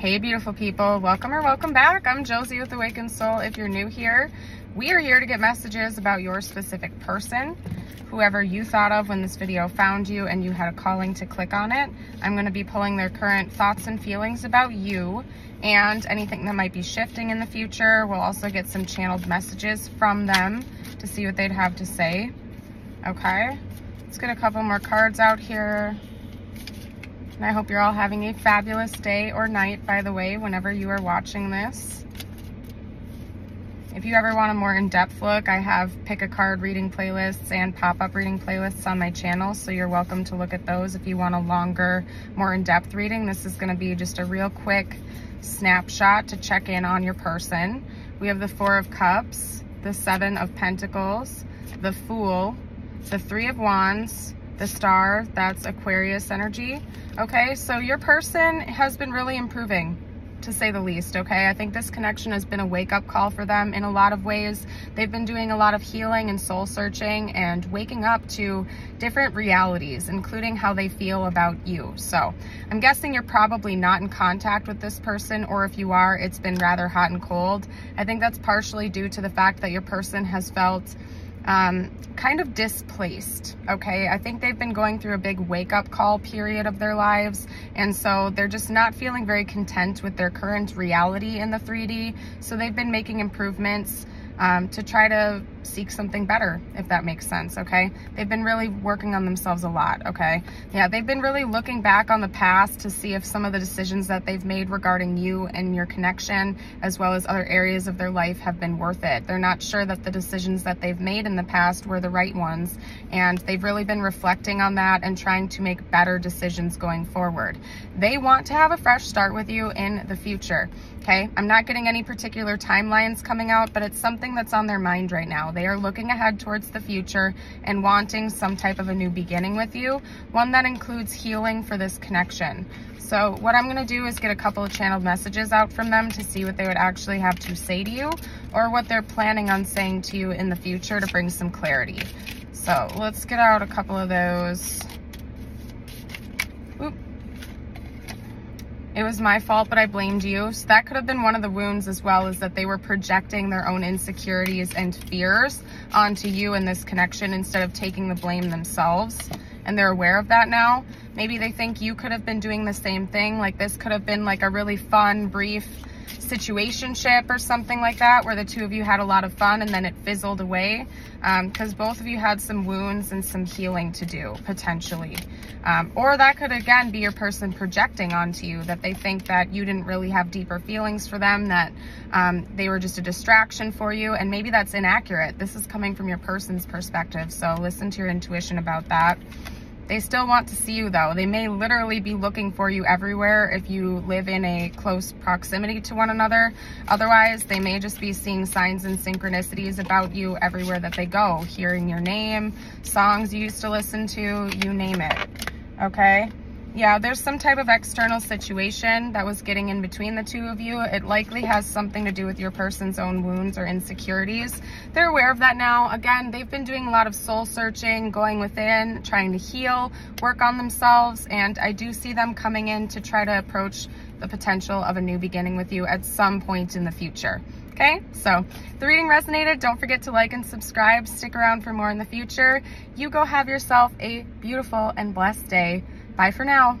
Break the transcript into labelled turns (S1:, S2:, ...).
S1: Hey, beautiful people. Welcome or welcome back. I'm Josie with Awakened Soul. If you're new here, we are here to get messages about your specific person, whoever you thought of when this video found you and you had a calling to click on it. I'm going to be pulling their current thoughts and feelings about you and anything that might be shifting in the future. We'll also get some channeled messages from them to see what they'd have to say. Okay, let's get a couple more cards out here. And I hope you're all having a fabulous day or night, by the way, whenever you are watching this. If you ever want a more in-depth look, I have pick a card reading playlists and pop-up reading playlists on my channel, so you're welcome to look at those if you want a longer, more in-depth reading. This is gonna be just a real quick snapshot to check in on your person. We have the Four of Cups, the Seven of Pentacles, the Fool, the Three of Wands, the Star, that's Aquarius energy, Okay, so your person has been really improving to say the least, okay? I think this connection has been a wake-up call for them in a lot of ways. They've been doing a lot of healing and soul searching and waking up to different realities, including how they feel about you. So I'm guessing you're probably not in contact with this person, or if you are, it's been rather hot and cold. I think that's partially due to the fact that your person has felt um, kind of displaced, okay? I think they've been going through a big wake-up call period of their lives, and so they're just not feeling very content with their current reality in the 3D, so they've been making improvements um, to try to seek something better, if that makes sense, okay? They've been really working on themselves a lot, okay? Yeah, they've been really looking back on the past to see if some of the decisions that they've made regarding you and your connection, as well as other areas of their life, have been worth it. They're not sure that the decisions that they've made in the past were the right ones, and they've really been reflecting on that and trying to make better decisions going forward. They want to have a fresh start with you in the future, okay? I'm not getting any particular timelines coming out, but it's something that's on their mind right now. They are looking ahead towards the future and wanting some type of a new beginning with you, one that includes healing for this connection. So what I'm gonna do is get a couple of channeled messages out from them to see what they would actually have to say to you or what they're planning on saying to you in the future to bring some clarity. So let's get out a couple of those. It was my fault, but I blamed you. So that could have been one of the wounds as well, is that they were projecting their own insecurities and fears onto you in this connection instead of taking the blame themselves. And they're aware of that now. Maybe they think you could have been doing the same thing. Like this could have been like a really fun, brief situationship or something like that where the two of you had a lot of fun and then it fizzled away because um, both of you had some wounds and some healing to do potentially. Um, or that could again be your person projecting onto you that they think that you didn't really have deeper feelings for them that um, they were just a distraction for you and maybe that's inaccurate. This is coming from your person's perspective so listen to your intuition about that they still want to see you though. They may literally be looking for you everywhere if you live in a close proximity to one another. Otherwise, they may just be seeing signs and synchronicities about you everywhere that they go, hearing your name, songs you used to listen to, you name it, okay? Yeah, there's some type of external situation that was getting in between the two of you. It likely has something to do with your person's own wounds or insecurities. They're aware of that now. Again, they've been doing a lot of soul searching, going within, trying to heal, work on themselves, and I do see them coming in to try to approach the potential of a new beginning with you at some point in the future. Okay, so the reading resonated. Don't forget to like and subscribe. Stick around for more in the future. You go have yourself a beautiful and blessed day. Bye for now.